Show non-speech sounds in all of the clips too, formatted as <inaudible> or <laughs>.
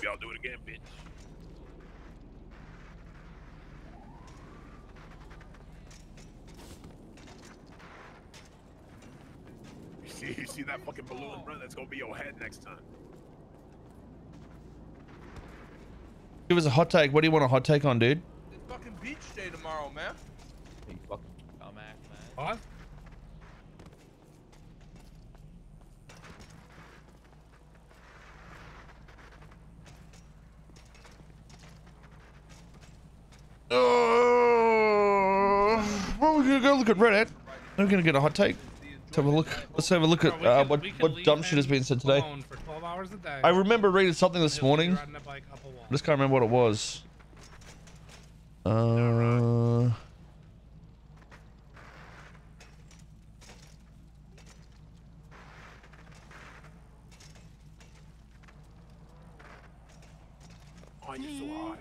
Maybe I'll do it again, bitch. <laughs> You see, you see that fucking balloon, bro? That's gonna be your head next time. Give us a hot take. What do you want a hot take on, dude? It's fucking beach day tomorrow, man. You fucking dumbass, man. What? Gonna go look at Reddit. We're gonna get a hot take. Let's have a look. Let's have a look at uh, what what dumb shit has been said today. alone For 12 hours a day. I remember reading something this morning. I just can't remember what it was. Uh, Oh, you're so hot.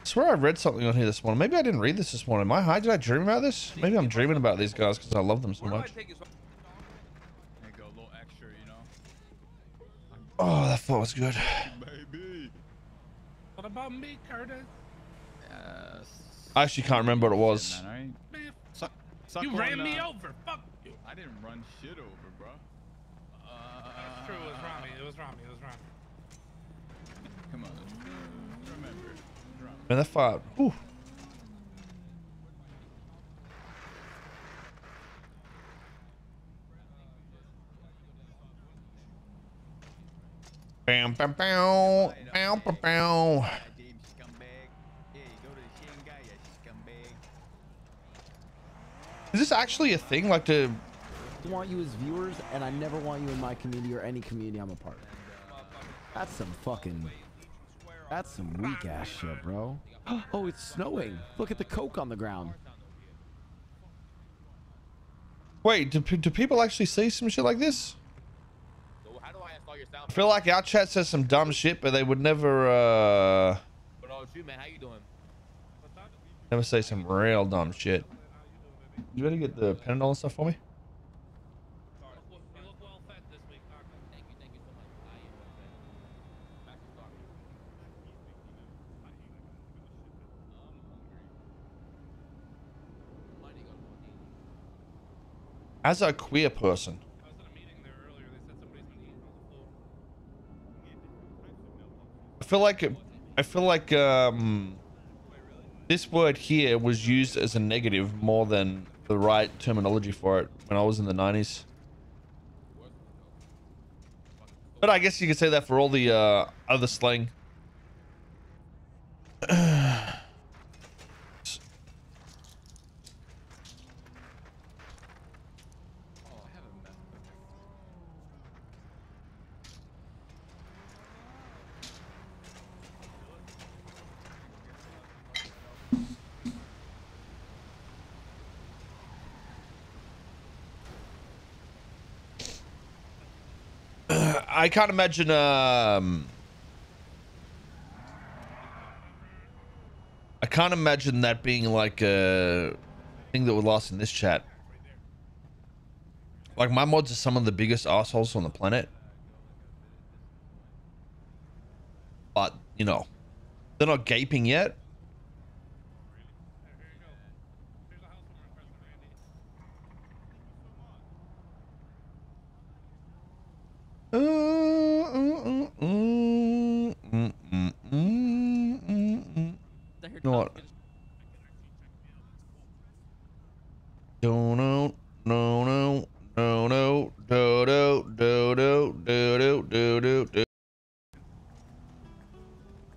I swear I read something on here this morning. Maybe I didn't read this this morning. Am I high? Did I dream about this? Maybe I'm dreaming about these guys because I love them so Where do I much. take his There you go, a little extra, you know. Oh, that thought was good. Baby. What about me, Curtis? Yes. I actually can't remember what it was. Man, alright? Man, Suck, suck you on, ran me uh, over. Fuck you. I didn't run shit over, bro. Uh, That's true. It was Ramee. It was Ramee. It was Ramee. Come on, remember. Man, that fart. Whew. Bam, bam, bam, bam, bam, bam. Is this actually a thing? Like to want you as viewers, and I never want you in my community or any community I'm a part of. That's some fucking. That's some weak ass shit, bro. <gasps> Oh, it's snowing. Look at the coke on the ground. wait? Do, do people actually see some shit like this? So how do I install your sound? I feel like our chat says some dumb shit, but they would never, uh, But oh, shoot, man, how you doing? never say some real dumb shit. You better get the Panadol and all stuff for me. You look well fed this week, Doctor. Thank you, thank you so much. I am well fed. Back to talking. Money got money. As a queer person, I feel like I feel like um, this word here was used as a negative more than the right terminology for it when I was in the 90s. But I guess you could say that for all the uh, other slang. <clears throat> I can't imagine. Um, I can't imagine that being like a thing that would last in this chat. Like my mods are some of the biggest assholes on the planet, but you know, they're not gaping yet.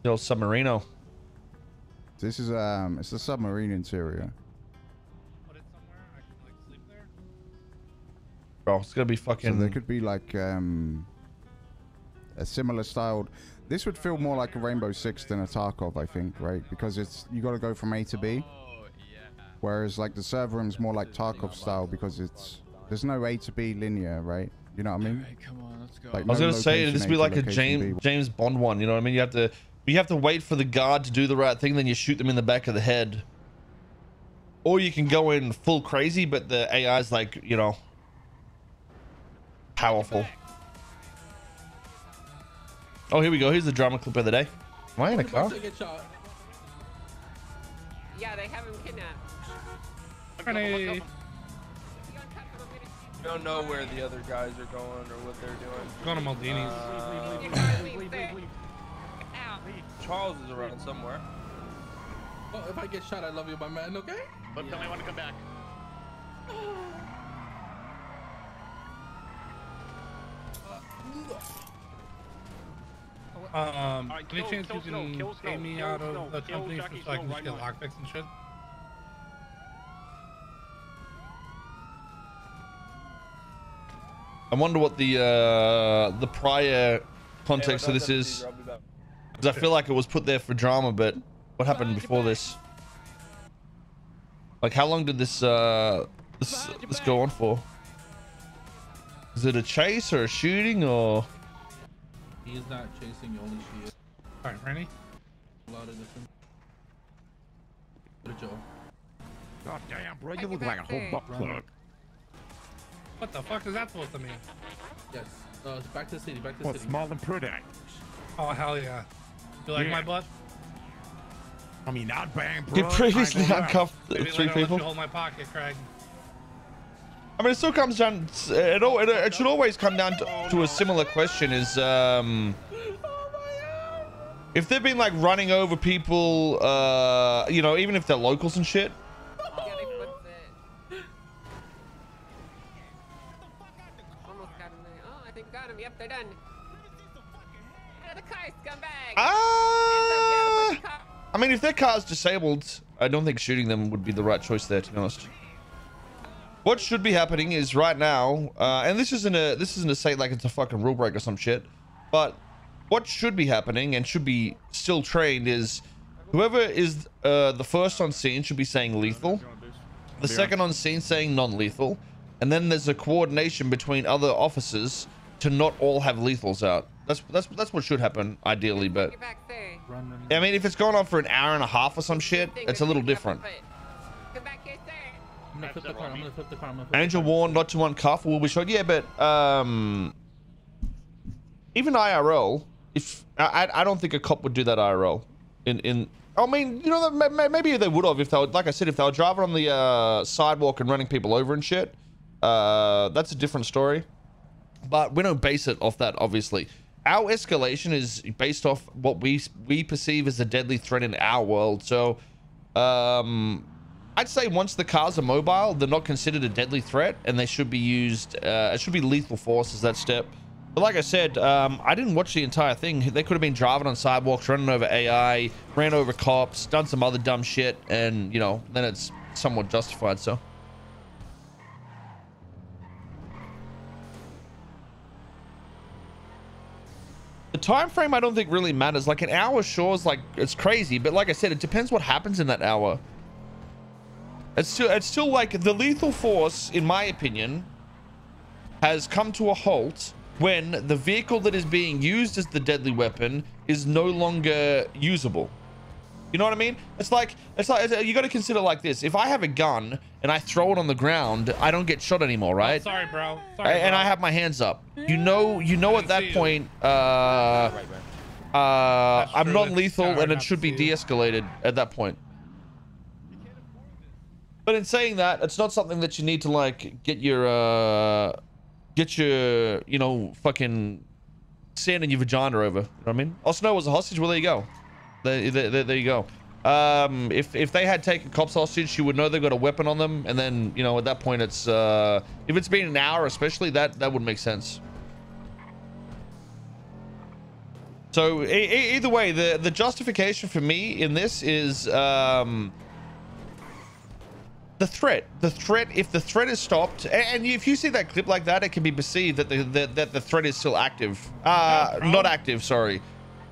The old submarino. This is um, it's the submarine interior. Put it somewhere. I can like sleep there. Bro, it's gonna be So fucking. there could be like um, a similar styled. This would feel more like a Rainbow Six than a Tarkov, I think, right? Because it's you got to go from A to B. Oh. Whereas like the server room's more like Tarkov style because it's there's no A to B linear, right? You know what I mean? Alright, come on, let's go. Like, I was no gonna say this would be like a James B. James Bond one. You know what I mean? You have to you have to wait for the guard to do the right thing, then you shoot them in the back of the head. Or you can go in full crazy, but the AI is like you know powerful. Oh, here we go. Here's the drama clip of the day. Am I in a car? About to get. Yeah, they have him kidnapped. Grenade. We don't know where the other guys are going or what they're doing. Going to Maldini's. Uh, Ow. Charles is around somewhere. Oh, if I get shot, I love you, my man. Okay. But tell me when to come back. Um, Alright, any chance you can kill pay Snow, me kill out of Snow, the kill company Jackie so I can just get right lockpicks and shit? I wonder what the uh, the prior context Yeah, of this I'll is. I'll be back. Because I feel like it was put there for drama, but what happened before this? Like, how long did this uh this this go on for? Is it a chase or a shooting or? He is not chasing you, only she is. Alright, ready? A lot of different. Good job. God damn, bro, you look like a whole butt plug. What the fuck is that supposed to mean? Yes. Uh, back to the city. Back to the What's city. small and pretty? Oh, hell yeah. You like Yeah. my butt? I mean, not bang, bro. You previously handcuffed Maybe three later I'll let people. hold my pocket, Craig. I mean, it still comes down. It, all, it, it should always come down to, to a similar question: is um, if they've been like running over people, uh, you know, even if they're locals and shit. Yeah, they flipped it. Almost got him. Oh, I think got him. Yep, they're done. Out of the car, scumbag! Hands up, get out of the Ah, fucking. I mean, if their car's disabled, I don't think shooting them would be the right choice there, to be honest. What should be happening is right now, uh, and this isn't a this isn't a say like it's a fucking rule break or some shit, but what should be happening and should be still trained is whoever is uh, the first on scene should be saying lethal, the second on scene saying non-lethal, and then there's a coordination between other officers to not all have lethals out. That's that's that's what should happen ideally, but. Get back there. Run, run. I mean, if it's going on for an hour and a half or some shit, it's a little you have to different. put. Come back here, sir. I'm gonna flip the car. I'm gonna flip the car. I'm gonna flip Angel warned not to uncuff will be shot. Yeah, but um, even IRL, if I, I- I don't think a cop would do that IRL. In in, I mean, you know, may- may- maybe they would have if they were, like I said, if they were driving on the uh, sidewalk and running people over and shit. Uh, that's a different story. But we don't base it off that, obviously. Our escalation is based off what we we perceive as a deadly threat in our world. So, um, I'd say once the cars are mobile, they're not considered a deadly threat, and they should be used. Uh, it should be lethal force as that step. But like I said, um, I didn't watch the entire thing. They could have been driving on sidewalks, running over AI, ran over cops, done some other dumb shit, and you know, then it's somewhat justified. So. The time frame I don't think really matters. Like an hour sure is like it's crazy, but like I said, it depends what happens in that hour. It's still it's still like the lethal force, in my opinion, has come to a halt when the vehicle that is being used as the deadly weapon is no longer usable. You know what I mean? It's like it's like you got to consider like this. If I have a gun and I throw it on the ground, I don't get shot anymore, right? Oh, sorry, bro. Sorry, I- and. I have my hands up. You know, you know at that you. point, uh, uh, I'm non-lethal and it should be de-escalated at that point. But in saying that, it's not something that you need to like get your, uh, get your, you know, fucking sand in your vagina over. You know what I mean? Oh, Snow was a hostage. Well, there you go. There, there, there, you go. Um, if if they had taken cops hostage, you would know they've got a weapon on them, and then you know at that point it's uh, if it's been an hour, especially that that would make sense. So e- either way, the the justification for me in this is um, the threat. The threat. If the threat is stopped, and if you see that clip like that, it can be perceived that the that, that the threat is still active. Uh, not active. Sorry.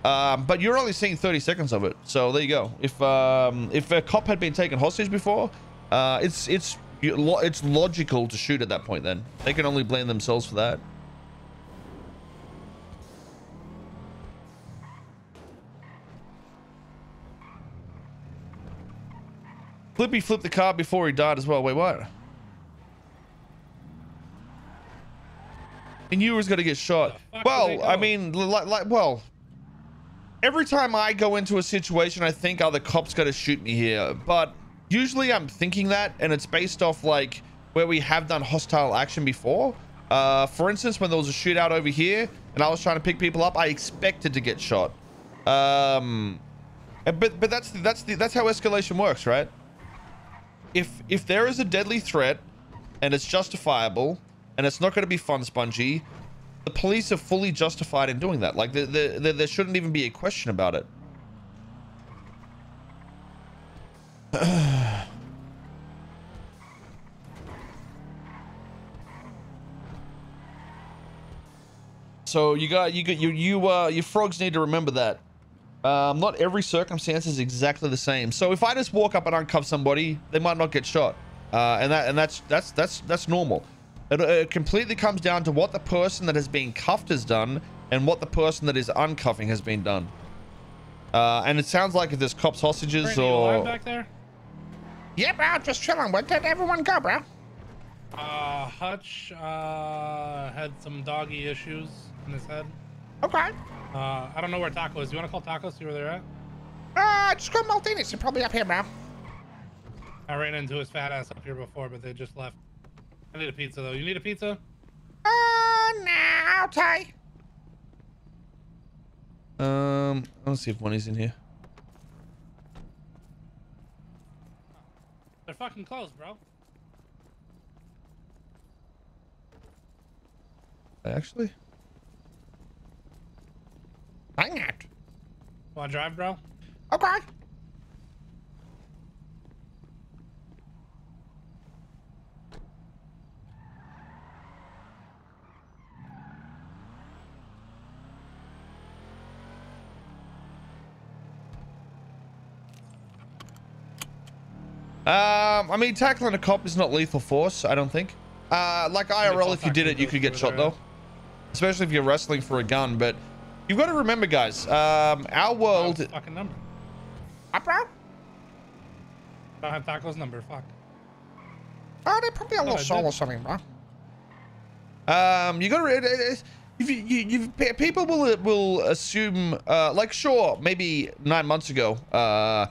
Um, but you're only seeing 30 seconds of it, so there you go. If um, if a cop had been taken hostage before, uh, it's it's it's logical to shoot at that point. Then they can only blame themselves for that. Flippy flipped the car before he died as well. Wait, what? And you was gonna get shot. fuck do they Well, I mean, like, like, well, every time I go into a situation, I think, "Oh, the cops gonna shoot me here," but usually I'm thinking that, and it's based off like where we have done hostile action before. Uh, for instance, when there was a shootout over here, and I was trying to pick people up, I expected to get shot. Um, but but that's that's the that's how escalation works, right? If if there is a deadly threat, and it's justifiable, and it's not going to be fun spongy, the police are fully justified in doing that. Like, there, there, there- there shouldn't even be a question about it. <clears throat> so you got you got you you uh you frogs need to remember that. Um, not every circumstance is exactly the same. So if I just walk up and uncuff somebody, they might not get shot, uh, and that and that's that's that's that's normal. It, it completely comes down to what the person that has been cuffed has done and what the person that is uncuffing has been done. Uh, and it sounds like if there's cops hostages alive or back there? Yeah, bro, just chilling. Where did everyone go, bro? Uh, Hutch uh, had some doggy issues in his head. Okay. Uh, I don't know where Taco is. You want to call Taco, see where they're at? Uh, just go Maldinis. They're probably up here, bro. I ran into his fat ass up here before, but they just left. I need a pizza, though. You need a pizza? Uh, nah, I'll tie. um, let's see if Winnie's in here. They're fucking closed, bro. Actually, Hang out. Want to drive, bro? Okay. Um, I mean, tackling a cop is not lethal force. I don't think. Uh, like IRL, if you did it, you could get shot though. Especially if you're wrestling for a gun. But you've got to remember, guys. Um, our world. What's the fucking number. Up, bro? I don't have Taco's number. Fuck. Oh, they're probably a little I soul or something, bro. Um, you got to. If you, you, you, pe- people will will assume, uh, like, sure, maybe nine months ago, uh,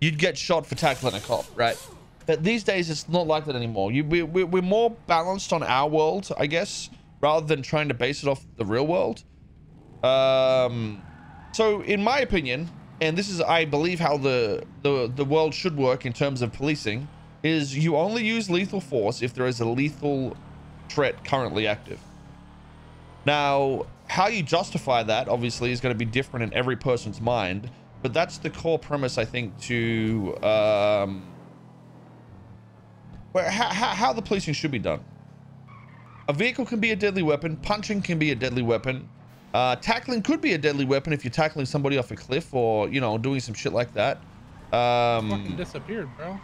you'd get shot for tackling a cop, right? But these days, it's not like that anymore. You, we, we, we're more balanced on our world, I guess, rather than trying to base it off the real world. Um, so, in my opinion, and this is, I believe, how the, the the world should work in terms of policing, is you only use lethal force if there is a lethal threat currently active. Now, how you justify that obviously is going to be different in every person's mind, but that's the core premise, I think, to um, where, how, how the policing should be done. A vehicle can be a deadly weapon. Punching can be a deadly weapon. Uh, tackling could be a deadly weapon if you're tackling somebody off a cliff or you know doing some shit like that. Fucking Um, disappeared, bro.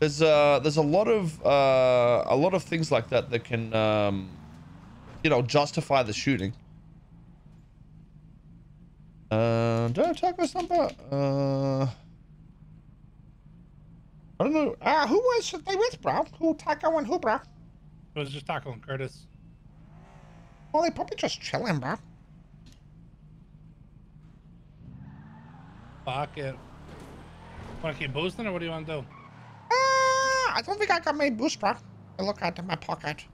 there's uh there's a lot of uh a lot of things like that that can um you know justify the shooting uh do i about number uh i don't know Uh, who was they with, bro? Who, Taco and who, bro? It was just Taco and Curtis. Well, they probably just chilling, bro. Fuck it. Want to keep boosting or what do you want to do? Uh, I don't think I got my boost, bro. I look at my pocket.